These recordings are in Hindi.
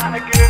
trying get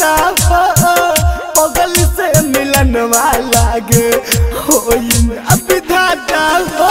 हो पगल से मिलन वाला गे। हो विधाता हो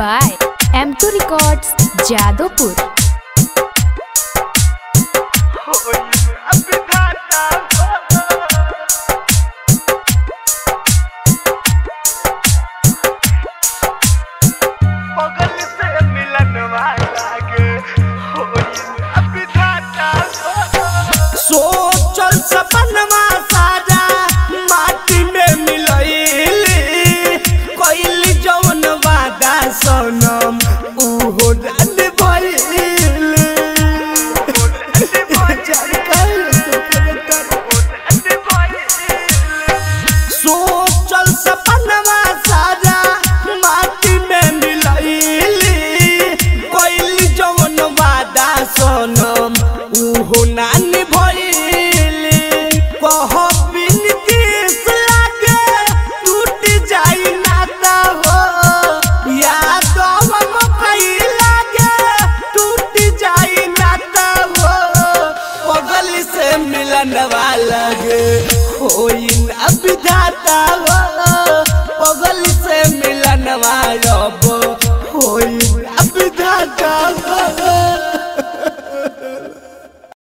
by M two records Jadavpur होई न विधाता पगल से मिलन वाला होई न विधाता